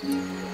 Mm-hmm.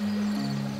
Música